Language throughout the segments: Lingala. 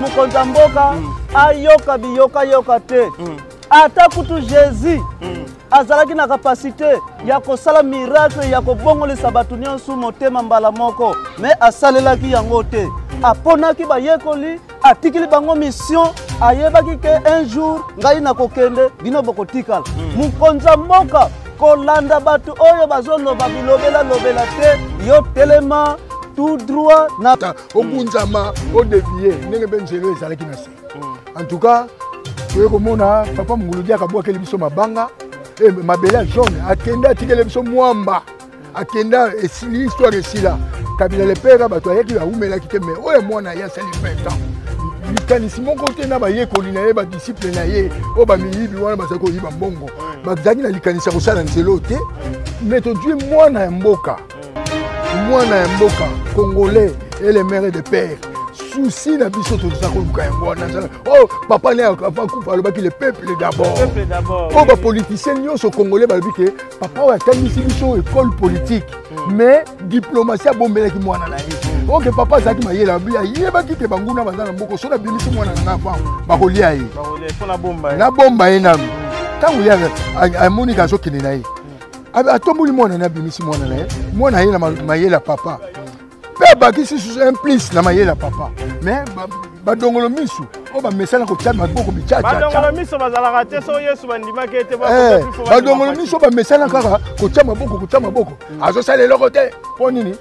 mokonzi ya mboka mm. ayoka biyokayoka te mm. ata kutu jésus mm. azalaki na kapasite ya kosala miracle ya kobongolisa bato nyonso motema mbala moko me asalelaki yango te aponaki bayekoli atikili bango mission ayebaki ke un jour ngai nakokende bino bokotikala mokonzi ya mboka kolanda bato oyo bazoloba bilobelalobela te yo telema tout droit na ogunzama odevie ndenge mpe nzela ezalaki na se mm. en tout cas toye komona papa mongolodi akabwakeli biso mabanga eh, mabele ya jaune akenda atikeli biso mwamba akenda esili histoire esila kabila lepera bato ayaki bawumelaki te mais oyo mwana ye asali 20 ans likanisi moko te na bayekoli na ye badisiple na ye oyo bamiyibi wana bazali koyiba mbongo mm. bazalaki na likanisi ya kosala nzela oyo te mais tozwi mwana ya mboka mwana ya mboka congolais et le maire de père souci na biso toza koluka yango wana oh papa ne akufa alobaki le peuple d'abord oyo bapoliticien nyonso congolais balobi ke papa oyo atangisi biso école politique hmm. mais diplomatie abombelaki mwana na ye oke papa azalaki mayele ayebaki te banguna baza na mboko soki nabimisi mwana na nga pa bakolia ye nabomba ye nanu ntango ye amoniki azokende na ye atomboli mwana na abimisi mwana na ye mwana ye na mayele ya papa mpe abakisi susu un plus na mayele ya papa mais badongolo miso oyo bamesana kotya maboko bicacaca miso bazalaka te so yesu bandimaki ete eh, badongolo miso bamesana kaka kotya maboko kotya maboko azosala eloko te mpo nini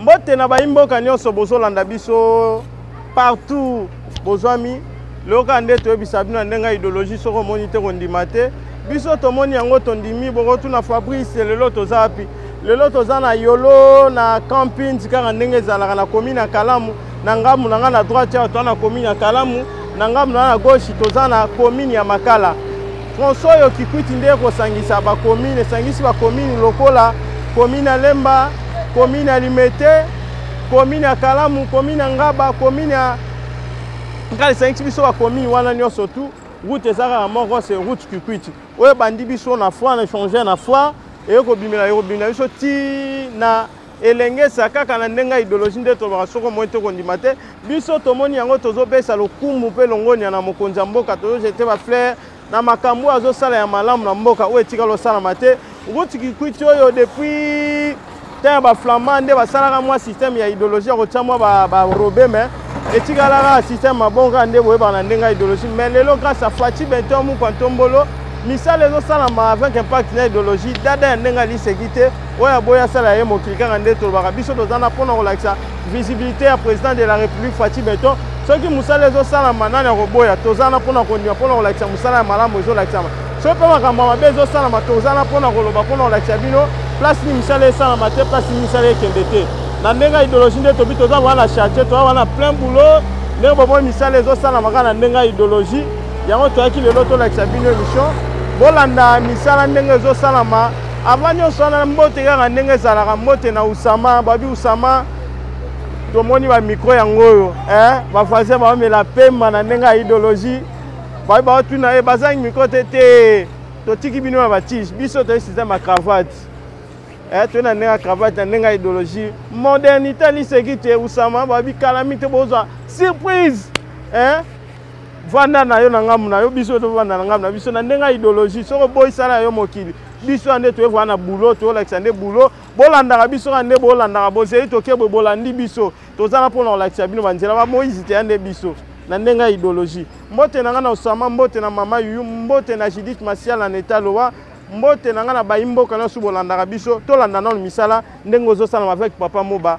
mbote na bayimboka nyonso bozolanda biso partout bozwami lelo kaka nde toyebisa bino na ndenge ya idéologie soki omoni te kondima te biso tomoni yango tondimi bokotuna fabrice lelo toza wapi lelo toza na yolo na campins kaka ndenge ezalaka na komi na kalamu na ngambu na ngai na droite awa toza na komi na kalamu na ngambu na ngai na gauche toza na komini ya makala Tronçon oyo Kikwit nde ekosangisa ba commune, esangisi ba commune lokola commune ya Lemba, commune ya Limete, commune ya Kalamu, commune ya Ngaba, commune ya Nkala, esangisi biso ba commune wana nyonso tout. Route eza kaka moko, c'est route Kikwit. Oyo ebandi biso na foire, na changer na foire, eye kobimela ekobimela biso ti na elengesa kaka na ndenge ya ideologie nde tolobaka soko moi te kondima te biso tomoni yango tozopesa lokumu mpe longonia na mokonzi ya mboka tozojete bafleur na makambo oyo azosala ya malamu na mboka oyo etikali osalama te ruti kikwiti oyo depuis temps ya baflamand nde basalaka mwa système ya ideologie ya kotya mwa barobe mais etikalaka système mabonga nde boyebaka na ndenge ya ideologie mais lelo grâce a faci bento mukwa ntombolo misala ezosalama avec impact na ideologie dada ya ndenge aliseki te oyo aboyi asala ye mokili kaka nde tolobaka biso toza na mpona kolakisa visibilité ya président de la république faci beton soki mosala ezosalama nani akoboya toza na mpona kondima mpona kolakisa mosala ya malamu ezolakisama soki mpe makambo ya mabe ezosalama toza na mpona koloba mpona kolakisa bino place nini misala esalama te place nini misala ekende te na ndenge ya idéologie nde tobi toza wana chartier toza wana plein boulot ndenge bomoi misala ezosalama kaka na ndenge ya idéologie yango toyaki lelo tolakisa bino émission bolanda misala ndenge ezosalama Avant nyonso wana mbote kaka ndenge ezalaka mbote na Usama, babi Usama tomoni ba micro yango oyo eh ba voisin ba mela pemba na ndenge ya idéologie ba ba tuna e eh, bazangi micro te te totiki bino na batige biso toyei système ya cravate eh to na ndenge ya cravate na ndenge ya idéologie modernité liseki te Usama babi kalami te bozwa surprise eh vanda na yo na ngambo na yo biso tovanda na ngambo na biso na ndenge ya idéologie soki oboyisana ya yo mokili biso ya nde toyekola na bulo tolakisa nde bulo bolandaka biso kaka nde bolandaka bozeli tokebwe bolandi biso toza na mpona kolakisa bino banzela bamoyizi te ya nde biso na ndenge ya idéologie mbote na ngai na osama mbote na mama yuyu mbote na judith masial na neta lowa mbote na ngai na bayi mboka nyonso bolandaka biso tolanda nano misala ndenge ozosalama avec papa moba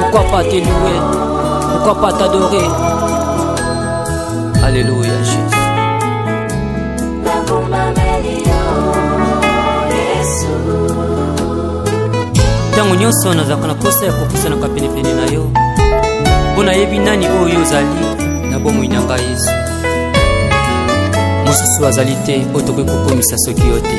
Pourquoi pas te louer Pourquoi pas t'adorer Alléluia Jésus. ntango nyonso nazalaka na mposa ya kopusanaka penepene na yo mpo nayebi nani oyo ozali na bomoi na ngai yesu mosusu azali te oyo tokoki kokomisa soki yo te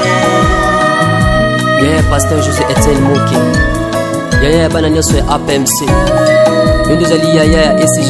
yaya pasteur josé etienne moki yaya ya bana nyonso ya apmc yo nde ozali yaya ya ecg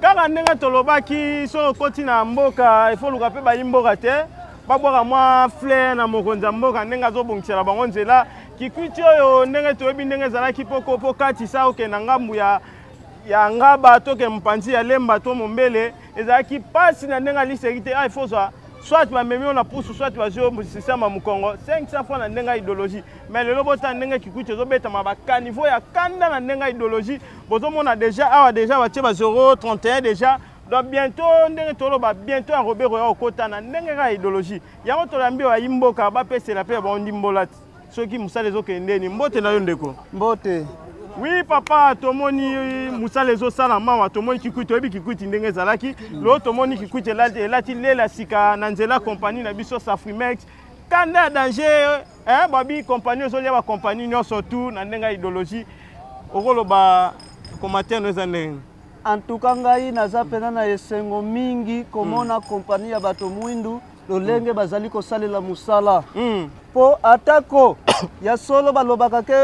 kaka ndenge tolobaki soki okoti na mboka ifo oluka mpe bayi mboka te babwaka mwa flair na mokonzi ya mboka ndenge azobongisela bango nzela kikwiti oyo ndenge toyebi ndenge ezalaki poko mpo kati sa okenda ngambu ya ya ngaba to ke mopanzi ya lemba to mombele ezalaki mpasi na ndenge aliseki te ah, ifo zwa soit bamemi yo na pusu soit bazwi yo mosisama mokongo 500 fois na ndenge ya idéologie mais lelo botala ndenge kikuiti ezobetama bakaniveau ya kanda na ndenge ya idéologie Bozo mona deja awa deja batie ba 031 deja donc bientôt ndenge toloba bientôt ya robert oya kokota na ndenge kaka idéologie yango tolambi oyo ayi mboka bapesela mpe bango ndimbola ti soki mosala ezokende nini mbote na yo ndeko mbote wi papa tomoni mosala ezosala mawa tomoni kikwiti toyebi kikwiti ndenge ezalaki loo tomoni kikwiti elati lela sika na nzela kompani na biso safrimex kanda ya danger eh babi compagnie ozolia ba compagnie nyonso tout na ndenge ya idéologie okoloba commentaire no eza ndenge en tout cas ngai naza mpena na esengo mingi komona mm. kompani ya bato mwindu lolenge mm. bazali kosalela mosala mm. mpo atako ya solo balobaka ke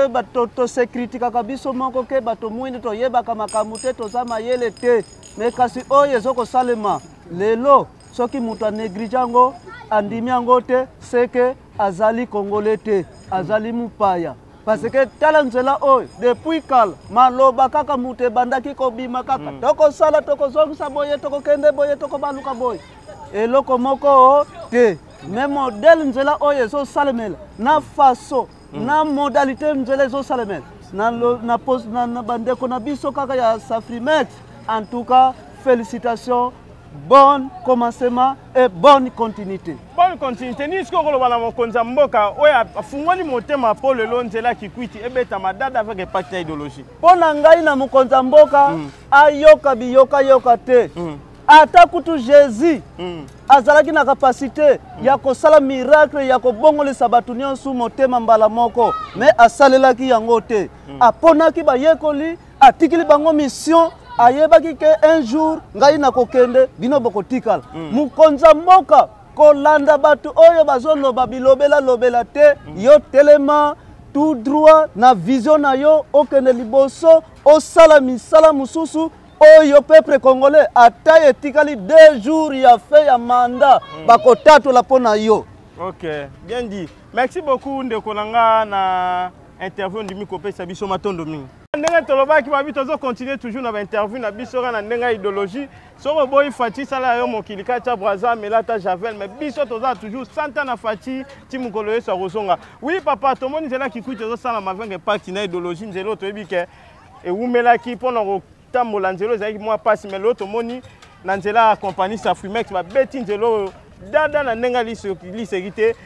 tosekritikaka biso moko ke bato mwindu toyebaka makambo te toza mayele te me kasi oyo ezo kosalema lelo soki moto aneglige yango andimi yango te seke azali kongole te azali mopaya parce que tala nzela oyo depuis kala maloba kaka moto ebandaki kobima kaka mm. tokosala tokozongisa boye tokokende boye tokobaluka boye eloko moko te me modele nzela oyo ezosalemela na faso mm. na modalité nzela ezosalemela na, na, na, na bandeko na biso kaka ya safrimet en tout cas félicitation bonne commencement et bonne continuité. Bonne continuité. Ni ce que vous avez mokonza mboka oyo afungoli motema po lelo nzela kikwiti ebetama dada avec le pacte idéologie. Mpo na ngai na mokonza mboka mm. ayoka biyoka yoka te. Mm. ata kutu jésus mm. azalaki na kapasité mm. ya kosala miracle ya kobongolisa bato nyonso motema mbala moko me asalelaki yango te mm. aponaki bayekoli atikili bango mission ayebaki ke un jour ngai nakokende bino bokotikala mm. mokonzi ya mboka kolanda bato oyo bazoloba bilobela lobela te mm. yo telema tout droit na vision na yo okende liboso osala misala mosusu oyo peuple congolais ata etikali deux jours ya fe ya manda mm. bakotatola mpo na yo ok bien dit merci beaucoup ndeko na nga na interview ndimi kopesa biso matondo mingi ndenge tolobaki babi tozo continuer toujours na bainterview na biso kaka na ndenge ya idéologie soki oboyi faci sala yo mokili kati ya braza melata javel mais biso toza toujours santa na faci ti mokolo yesu akozonga wi papa tomoni nzela kikwiti ezosala mavenge pacti na idéologie nzela oyo toyebi ke ewumelaki mpo na kotambola nzela ezalaki mwa mpasi mai lelo tomoni na nzela ya compagnie safrimex babeti nzela oyo dada na ndenge liseki te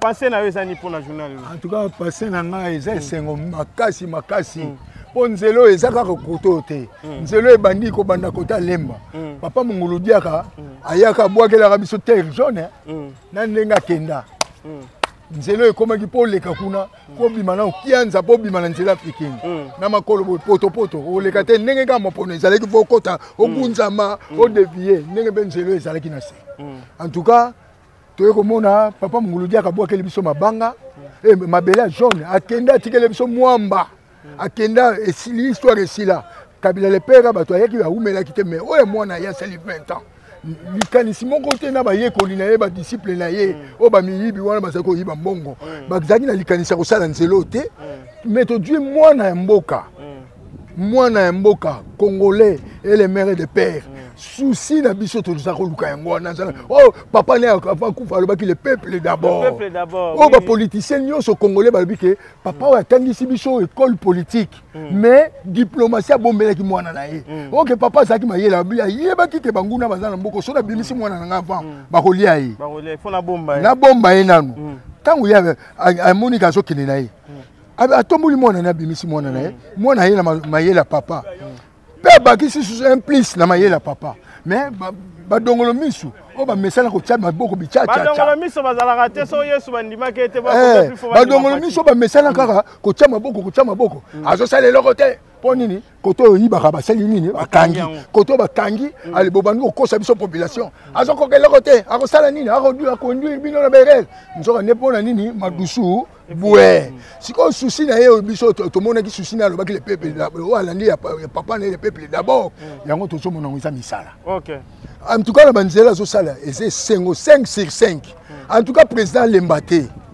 passe na yo eza ni mpo na journal en tout cas passe na ngai eza esengo makasi makasi mm. mpo nzela oyo eza kaka koto te mm. nzela oyo ebandi kobanda kota lemba mm. papa mongulu diaka ayaka abwakelaka biso terre jaune na ndenge akenda nzela oyo ekomaki mpo oleka kuna mpo obima na okianza mpo obima na nzela africaine mm. na makolo boye potopoto oleka te ndenge kaka mopono ezalaki mpo okota mm. ogunzama mm. odevie ndenge mpe nzela oyo ezalaki na se en tout cas toye komona papa mongolodi akabwakeli biso mabanga e, mabele ya jaune akenda atikeli biso mwamba akenda esili histoire esila kabila lepera bato ayaki awumelaki te mais oyo mwana ye asali 20 ans likanisi moko te na bayekoli na ye badisiple na ye mm. oyo bamiyibi wana bazali koyiba mbongo mm. bazalaki na likanisi ya kosala nzela oyo te mm. mais todwi mwana ya mboka mwana ya mboka congolais et le maire de père souci na biso toza koluka yango wana azala oyo oh, papa ne akufa alobaki le peuple d'abord oyo oh, bapoliticien nyonso congolais balobi ke papa oyo atangisi biso école politique mm. mais diplomatie abombelaki mwana na ye mm. oke oh, papa azalaki mayele ayebaki ke banguna baza na mboko soki abimisi mwana na ngai avant mm. bakolia ye nabomba ye nanu ntango ye amoniki azokende na ye atomboli mwana na abimisi mwana na ye mm. mwana ye na mayele ya papa mpe mm. abakisi susu un plus na mayele ya papa mais badongolo misu oyo bamesana kotya maboko bicacaabadongolo miso bazalaka te so yesu bandimaki ete eh, badongolo miso oyo bamesana kaka kotya maboko kotya maboko mm. azosala eloko te mpo nini kote oyo oyibaka basali nini bakangi kote oyo bakangi mm. ale bobandi kokosa biso population mm. azokoka eloko te akosala nini akonduire bino na berel nzoka nde mpo na nini madusu mm. bwe sikoyo susi na ye biso tomonaki susi na alobaki lepeuple oyo alandi ya papa na ye lepeuple d'abord yango tozomona yango eza misala en tout cas na banzela azosala eza esengo 5 sur 5 en tout cas président alemba te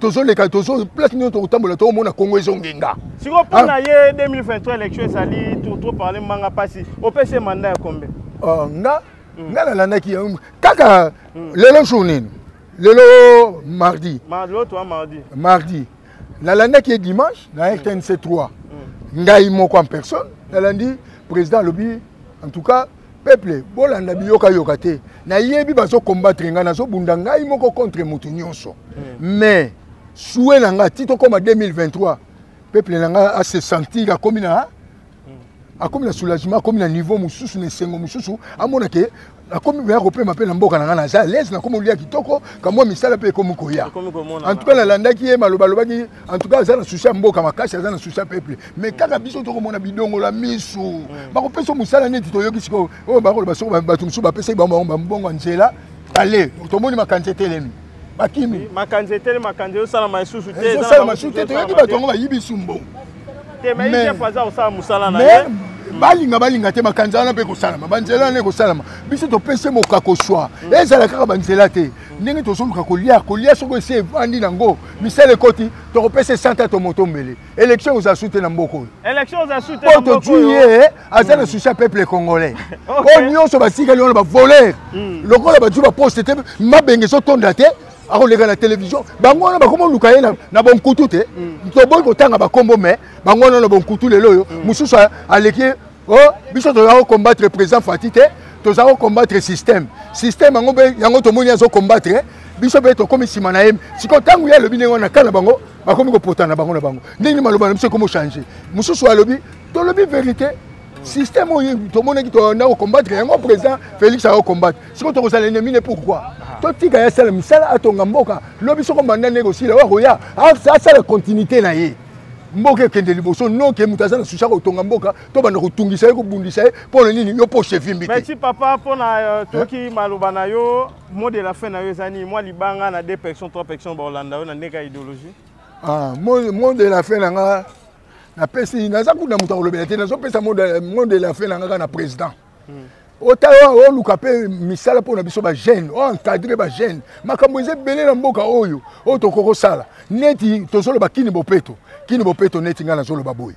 tozoleka tozo place nini tokotambola tokomona kongo ezongenga sikoyo mpo na ye 2023 élection ezali trop parle manga mpasi opesi ye manda ya kombe ah, nga hmm. nga nalandaki yango kaka hmm. lelo jour nini lelo mardi mardi nalandaki ye dimanche na hmm. rtnc 3 ngai moko en personne nalandi président alobi en tout cas peuple bolanda biyokayoka te nayebi bazokombattre ngai nazobunda ngai moko contre motu nyonso hmm. mais sue na ngai ti tokóma 2023 peuple na ngai ase sentir akomi na hmm. akomi na soulagement akomi na niveau mosusu na esengo mosusu amona ke nakomi koya kopema mpe na mboka na ngai naza alaise nakomi olia kitoko kamwa misala mpe ekomi koya en tout cas nalandaki ye maloba alobaki en tout cas aza na susi ya mboka makasi aza na susi ya peuple mais kaka biso tokomona bidongo la misu mm. bakopesa mosala neti toyoki sikoyo oyo bakoloba soko bato mosusu bapesaki bango bambongo ya nzela ale tomoni makanisi etelemi bakimi makanisi etelemi makanisi ezosalama lisusu te ezosalama lisusu te toyoki bato yango bayibi su mbongo balinga balinga te makanisi wana mpe ekosalama banzela wana ekosalama biso topesi mokako shwa mm. ezala kaka banzela te ndenge tozoluka kolia kolia soko esi evandi nango misala ekoti tokopesa esanta tomoto mbele élection oza su te na mboka oyo po totui ye aza na susi ya peuple congolais oyo nyonso basikali wana bavoler hmm. lokola bazwi baposte te mabenge ezotonda te akoleka na télévision bango wana bakoma oluka ye na bonkutu te hmm. toboyi kotanga bakombo mai bango wana na bonkutu lelo oyo hmm. mosusu aleki o oh, biso toza kocombattre président fati te toza kocombattre système système yango yango tomoni azokombattre biso mpe tokomi nsima na ye sikoyo ntango ye alobi ndenge wana kala bango bakomi kopotana bango na bango ndenge maloba na biso ekomi ochange mosusu alobi tolobi verité système oyo tomonaki toyanda kocombatre yango président félix akocombatre sikoyo tokozala ennemi ne pourquoi ah. totika ye asala misala atonga mboka lobi soko manda ndenge osila oyo akoya asala continuité na ye mboka ekende liboso noke moto aza na susi ya kotonga mboka to banda kotungisa ye kobundisa ye mpo na nini yo mpo chevimbi te merci papa mpo na euh, toki maloba na yo mot de la fin na yo eza nini mwa libanga na deux pection trois pection baolanda yo na ndenge ya idéologie ah, mot de la fin na nga napesi naza kuna moto akolobela te nazopesa mot de la fin na nga kaka na président hmm. otala oluka mpe misala mpo na biso bajeune oencadre bajeune makambo eza ebele na mboka oyo oyo tokokosala neti tozoloba kini bopeto kini bopeto neti ngai nazoloba boye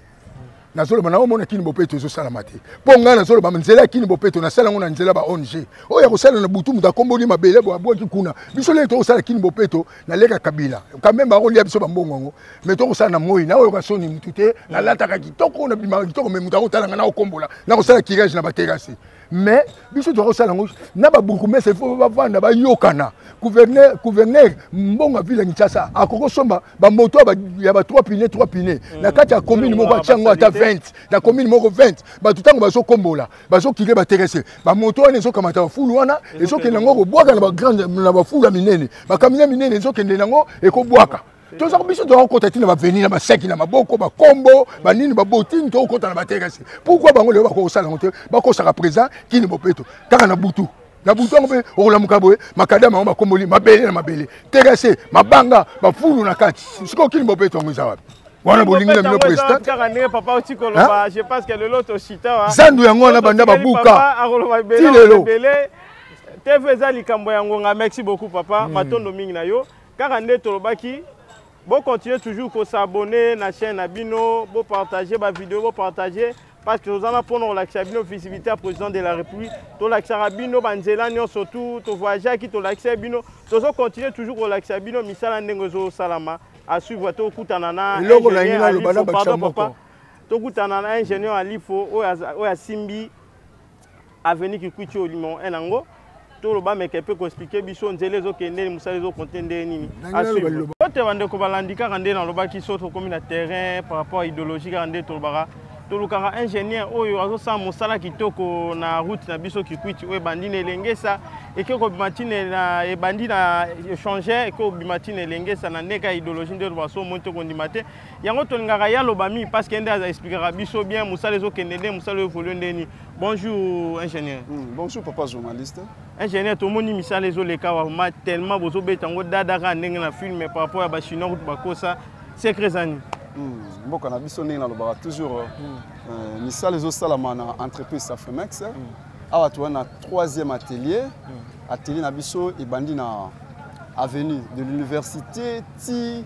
nazoloba na omona kini bopeto ezosalama te mpo ngai nazoloba nzela ya kini bopeto nasala yango na nzela ba ong oyo ya kosala na butu moto akomboli mabele bo abwaki kuna biso lele tokosala kini bopeto naleka kabila kameme bakolia biso bambongo yango mai tokosala na moi naoyoka soni motu te nalataka kitoko nabimaka kitoko mai moto akotalanga nakokombola nakosala kirage na baterase mais biso toza kosala yango na babourgmestre fo bavanda bayokana gouverneur gouverneur mbongo ya ville ya kinshasa akoki kosomba bamoto ya ba 3 pine 3 pine na mm. kati ya commune moko atya yango ata 20 na commune moko 20 bato ntango bazokombola bazokile baterese bamoto wana ezokamata bafulu wana ezokende yango kobwaka na bagrande na bafulu ya minene bakamina minene ezokende yango ekobwaka toza biso tokokota ti na baveni na basaki na maboko bakombo banini babotini tokokota na batekasi pourkui bango lelo bakokosala yango te bakosaka présent kini bopeto kaka na butu na butu yango mpe okolamuka boye makadama yango bakomboli mabele na mabele tekase mabanga bafulu na kati sikoyo kini bopeto yango eza wapi wana bolingi na bino president zandu yango wana banda babuka ti lelo tv eza likambo ya ngonga merci beaucoup papa hmm. matondo mingi na yo Kaka nde tolobaki bo continuer toujours ko s'abonner na chaîne na bino, bo partager ba vidéos, bo partager parce que tozana mpona kolakisa bino visibilité ya président de la république tolakisaka bino banzela nyonso tu tovoyageaki tolakisa bino tozo continue toujours kolakisa bino misala ndenge ezosalama asuivre tokutana na papa tokutana na ingénieur alifo oyo asimbi avenue kikwiti oyo limon 1 yango toloba meke mpe koexplike biso nzela ezokende nini mosala ezokonte ndenge nini ote bandeko balandi kaka nde nalobaki so tokomi na terrain par rapport ya idéologie kaka nde tolobaka tolukaka ingénieur oyo azosala mosala kitoko na route na biso kikwiti oyo ebandi na elengesa eke kobima ntina ebandi na échanger eke kobima ntina elengesa na ndenge ya idéologie nde toloba so omoni tokondima te yango tolingaka ye aloba mingi parce que nde aza explikaka biso bien mosala ezokende nde mosala evolue ndeni bonjour ingénieur mm, bonjour papa journaliste ingénieur tomoni misala ezoleka wama tellement bozobeta yango dadaka ndenge na film par rapport ya bachinois kutu bakosa secret eza nini hmm, mboka na biso ndenge nalobaka toujours euh, hmm. euh, misala ezosalama na entreprise safremex hmm. awa toya na troisième atelier atelier na biso ebandi na avenue de l'université ti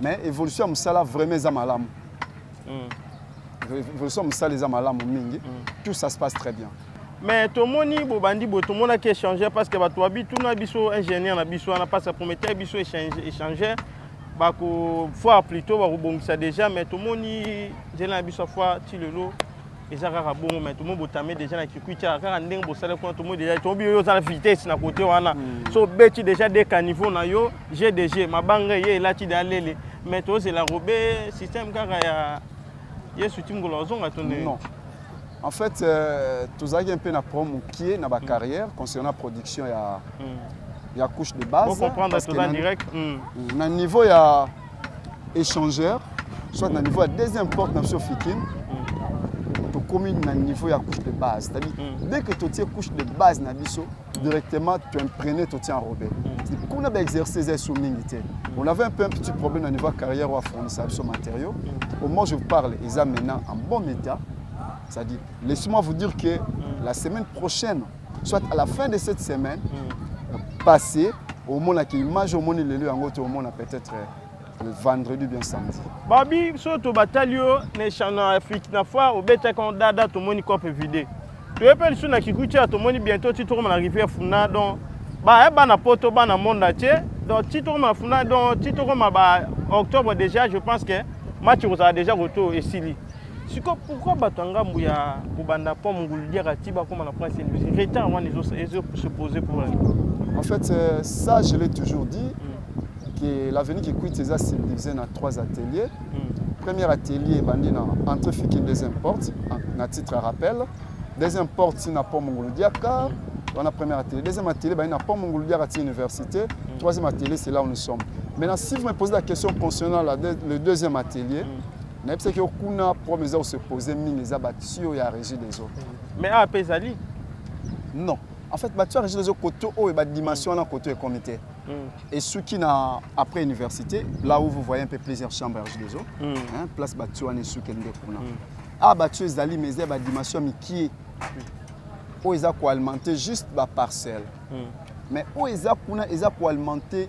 mais évolution ya mosala vraiment eza malamu mm. évolution ya mosala eza malamu mingi mm. tout ça se passe très bien mais tomoni bobandi boye tomonaki échangeur parce que bato babituna biso ingénieur na biso wana parce que prometteur biso échangeur bakofoire plutôt bakobongisa déjà mais tomoni nzela na biso afoire ti lelo eza kaka bongo mai tomo botame deja na kikuitia kaka ndenge bosali kuna tomo deja tobi yo oza na vitesse na kote wana hmm. so obeti deja de caniveau na yo g de g mabanga eye elati de alele mai tozela robe système kaka ya yesu timgola ozonga to nde en fait euh, tozalaki mpe na pro mokie na bacarrière hmm. concernant production ya hmm. ya couche de base comprendre toza direct na niveau ya échangeur soit na niveau ya deuxième porte na biso fikine mm. tokomi na niveau ya couche de base c'est-à-dire mm. dès que totie couche de base na biso mm. directement tu imprégné totie enrobé kuna baexercice eza esu mingi te on avait un peu un petit problème na niveau ya carrière oyo afournisa biso matériaux au moment je vous parle eza maintenant en bon état c'est-à-dire laissez-moi vous dire que la semaine prochaine soit à la fin de cette semaine mm. passé omonaka image omoni lelo yango te omona peut-être euh, vendredi bien samedi babi so tobatali yo na afrique na foire obetaka on dada tomoni cope vide toye mpe lisusu na kikutia tomoni bientôt ti tokoma na rivière funa donc baye eh, bana poto bana monde atie donc ti tokoma funa donc ti tokoma ba octobre déjà je pense que match ekozala déjà retour esili siko pourquoi bato ya ngambo ya kobanda pont monguludiaka ti bakoma na prince elvis retard wana se poser pour elle en fait euh, ça je l'ai toujours dit mm. que l'avenue qui quitte eza subdivisé na trois ateliers mm. premier atelier ebandi na entre fiki deuxième porte na titre ya rappel deuxième porte ti na pont monguludiaka mm. wana premier atelier deuxième atelier ebandi na pont monguludiaka ti université mm. troisième atelier c'est là où nous sommes maintenant si vous me posez la question concernant la, le deuxième atelier mm. nayebisaki yo kuna problème eza kose pose mingi eza batio ya régie des eaux mais awa mpe ezali non en fait batio ya régie des eaux koto oyo badimension wana koto ekomi te mm. esuki na après université là où vous voyez un peu plusieurs chambres ya régie des eaux mm. place batio wana esuki nde kuna mm. awa batio ezali mais eza ya badimension ya mikie oyo eza koalimente juste baparcelle mais oyo eza kuna eza koalimente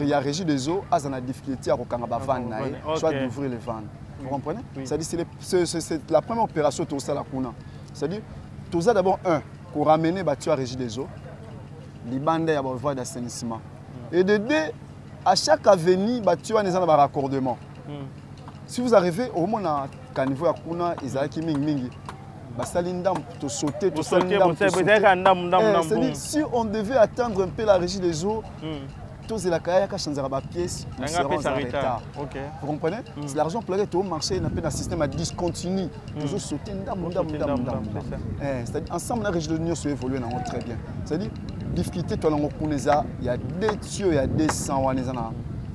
ya régie des eaux aza na difficulté ya kokanga bavane na ye soit d'ouvrir les vannes vous comprenez c'est-à-dire c'est la première opération tosala kuna c'est-à-dire toza d'abord un koramener bato ya régie des eaux libanda ya bavoie d'assainissement mm. et de deux à chaque avenue bato wana eza na baraccordement mm. si vous arrivez omona caniveau ya kuna ezalaki mingimingi basali ndambu tosote tosali ndambu eh, si on devait attendre un peu la régie des eaux hmm. tozelaka ye yaka chanzaka bapièce nous serons en retard vous comprenez hmm. c'est la raison pour laquelle tomarché na mpe na système ya discontinu hmm. tozosote ndambu ndambu ndambu ndambu eh, c'est-à-dire ensemble na régie de nyonso évolue nango très bien c'est-à-dire difficulté to nango kuna eza ya 2 tio ya 200 wana eza na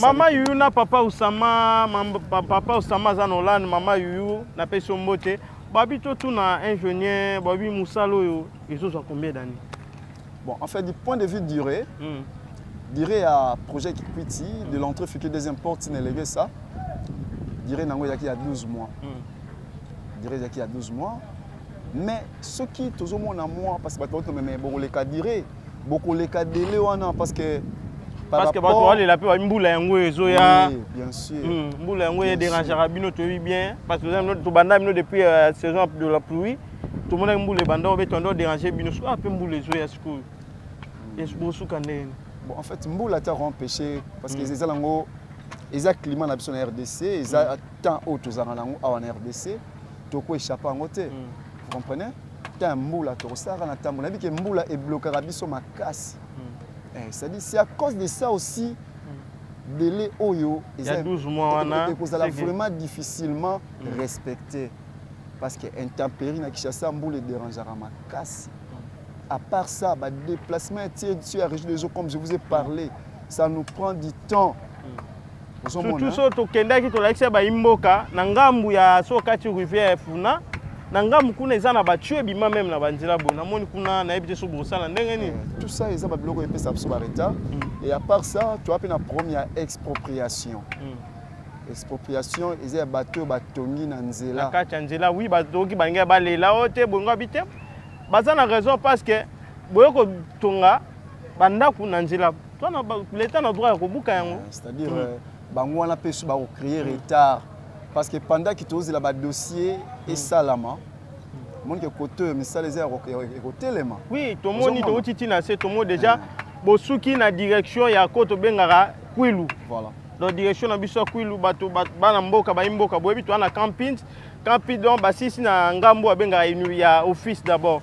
mama yuyu na papa usama papa usama aza na hollande mama yuyu napesi yo mbote babi totuna ingénieur babi mosala oyo ezozwa combien d'année bon en fait du point de vue durée mm. durée ya projet kikwiti de l'entrée future deuxième porte nelege ça durée nango ezalaki ya 12 mois mm. durée ezalaki ya 12 mois mais soki tozomona mwa parce bato baotomeme bokoleka durée bokoleka dele wana parce que parce que bato balela mpe bambula yango oyo ezoya hmm, mbula yango oyo ederangeaka bino toyebi bien parce que tobanda bino depuis euh, saison de la pluie tomonaki mbula ebanda obe tondo oderange bino soki ape ah, mbula ezoya sikoyo hmm. bosuka ndenge bon en fait mbula te akoempêche parce que hmm. eza nango eza climat na biso na rdc eza temps oyo tozalaka nango awa na rdc tokoechappe yango te vous comprenez ta mbula tokosalaka na ntango nayebi ke mbula eblokaka biso makasi hmm. eh, cestadire c'est à cause de ça aussi hmm. délai oyo ekozala vraiment difficilement hmm. respecté parce que intempérie na kinshasa mbula ederangeaka makasi à part ça badéplacement ya tie sur ya région des eaux comme je vous ai parlé ça nous prend du temps surtout so tokendaki tolakisa bayi mboka na ngambu ya so kati rivière ya funa na ngambu kuna eza na batio ebima meme na banzela boye namoni kuna nayebi te so bosala ndenge nini euh, tout ça eza babiloko epesa biso baretard mm. et à part ça toa mpe na problème ya expropriation mm. expropriation eza ya bato oyo batongi na nzela na kati ya nzela wi batoki balingi balela oyo te bolingo abi te baza na raison parce que boye kotonga bandako na nzela L'État na droit ya kobuka yango. Eh, c'est-à-dire mm. euh, bango wana mpe so bakocreye retard parce que pendant ki tozela badossier mm. esalama omoni ke kote oyo misala eza ekotelema oui tomoni touti ti na se tomoni déjà eh. bosuki na direction ya ko tobengaka kwilu voilà donc direction na biso ya kwilu bato bana mboka bayi mboka boyebi toa na campings camping donc basisi na ngambo abengaka ya office d'abord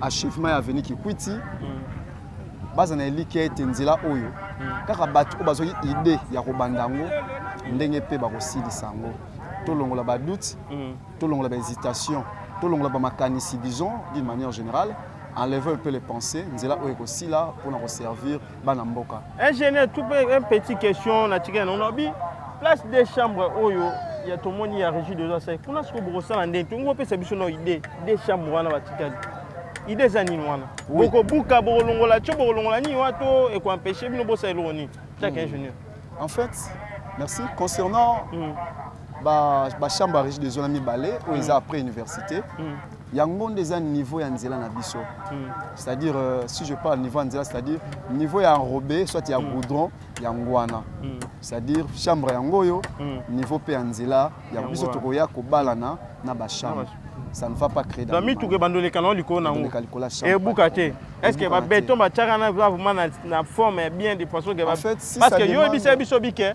achèvement ya avenue kikwiti mm. baza na elikya ete nzela oyo mm. kaka bato oyo bazwaki ide ya kobanda yango ndenge mpe bakosilisa yango tolongola badoute mm. tolongola bahésitation tolongola bamakanisi disons d'une manière générale enlever un peu les pensées nzela oyo ekosila mpona koservir bana mboka ingénieur tout un petit question na tikela na lobi place des chambres oyo ya tomoni ya régie des asai kuna siko bokosala ndenge tongi bopesa biso na idée des chambres wana batikali idée eza nini wana bokobuka bokolongola tio bokolongola nini wana to ekoempeshe bino bosala eloko nini chaque hmm. ingénieur en fait merci concernant mm. bachambre ba ya régie des eaux na mibale oyo eza hmm. après université mm. yango nde eza niveau ya nzela na biso hmm. c'est-à-dire euh, si je parle niveau ya nzela c'est-à-dire niveau ya enrobe soit ya hmm. goudron yango wana hmm. c'est-à-dire chambre yango oyo niveau mpe ya nzela yango biso tokoya kobalana na bachambre ça ne va pas créer dans mituka ebanda oleka nango likolo nango ebuka te est ce que babeton batiaka na vraiment na forme ya bien de façon que parce que yo oyebisa biso bike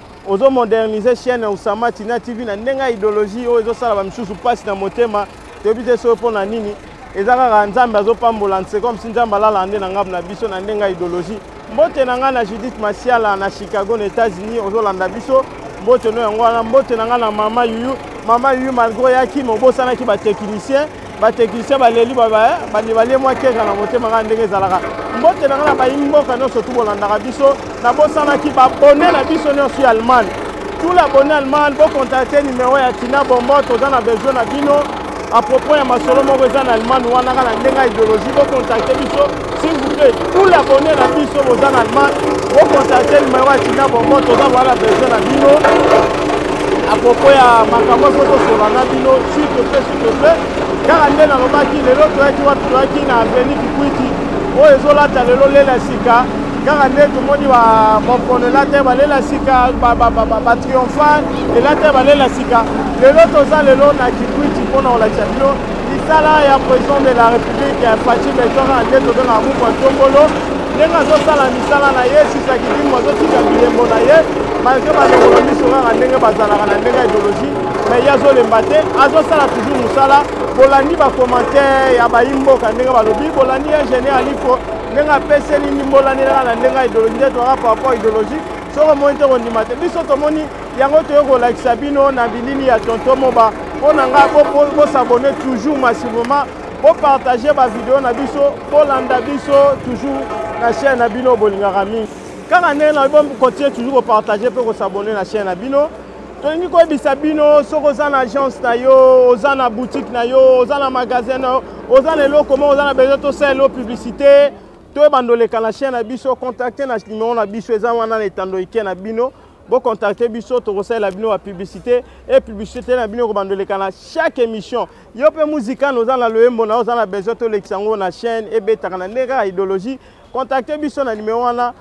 ozo moderniser chaîne ya Usama Tina TV na ndenge ya ideologie oyo ezosala ba misusu pasi na motema toyebi te soki mpo na nini eza kaka nzambe azopambola nse comme si nzambe alala nde na ngambo na biso na ndenge ya ideologie mbote na ngai na judith masiala na chicago na états-unis ozolanda biso mbote no yango wana mbote na ngai na mama yuyu mama yuyu malgre ya kimi obosanaki batechnicien ba technicien baleli bandi balie mwa keka na motema kaka ndenge ezalaka mbote na ngai na bayi mboka nyonso tu bolandaka biso nabosanaki babone na biso nyonso ya allemagne tout la bonne allemagne bocontacte numero ya tina bombo toza na besoin na bino à propos ya masolo moko eza na allemagne wana kaka ndenge ya idéologie bocontacte biso S'il vous plaît, tous les abonnés na biso boza na Allemagne, bo contacter numéro ya Tina Bongo, toza voilà besoin na bino. À propos ya makambo soki tosolola na bino, s'il te plaît, s'il te plaît. Kaka nde nalobaki lelo toyaki wapi toyaki na avenue Kikwiti oyo ezolata lelo lela sika kaka nde tomoni bampono elata ye balela sika batriomphale elata ye balela sika lelo toza lelo na kikwiti mpo na kolakisa bino misala ya president de la république ya faci beton ande tobengaka muku ya tombolo ndenge azosala misala na ye sisaki ndimo azotika bilembo na ye malgre balongolo miso kaka ndenge bazalaka na ndenge ya idéologie mais ye azolemba te azosala toujours mosala bolandi bacommentaire ya bayimboka ndenge balobi bolandi ingénieur aliko ndenge apeseli ndimbolanelaka na ndenge ya idéologie nde toyaka par rapport idéologie soko omoni te kondima te biso tomoni yango toye kolakisa bino na bilili ya tonto moba mpo na ngai bosabone toujours massivement bopartage bavideo na biso bolanda biso toujours na chaîne na bino bolingaka mingi kaka ndenge na bo continue toujours kopartage mpe kosabone na chaîne na bino tolingi koyebisa bino soki oza na agence na yo oza na boutique na yo oza na magasin na yo oza na eloko moko oza na besoin tosala elo publicité toyebanda oleka na chaîne na biso contacte na numero na biso eza wana na etando ike na bino Bo contacter biso tokosalela bino ba publicité et publicité na bino ekobanda oleka na chaque émission. Yo pe musicien oza na loyembo na oza na besoin tolekisa yango na chaîne ebetaka na ndenge ya idéologie. Contacter biso na numéro wana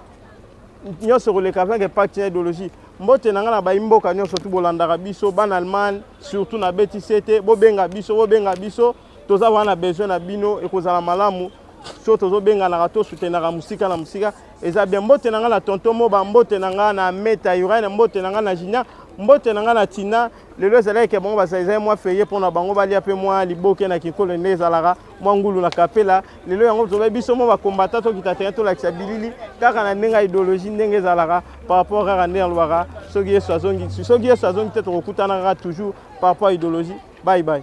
nyonso ekoleka avec impact ya idéologie. mbote na ngai na bayimboka nyonso tu bolandaka biso bana allemagne surtout na betise te bobenga biso bobenga biso toza wana besoin na bino ekozala malamu so tozobenganaka tosutenaka mosika na mosika eza bien mbote na ngai na tonto moba mbote na ngai na meta urine mbote na ngai na jinia mbote na ngai na tina lelo ezalaki ke bango bazalizaki mwa feye mpo na bango balia mpe mwa liboke na kikolo nde ezalaka mwa ngulu na kapela lelo yango tolobi biso mwa bakombata tokita tene tolakisa bilili kaka na ndenge ya ideologie ndenge ezalaka par rapport kaka ndenge alobaka soki yesu azongi soki yesu azongi te tokokutana kaka toujours par rapport ya ideologie bye bye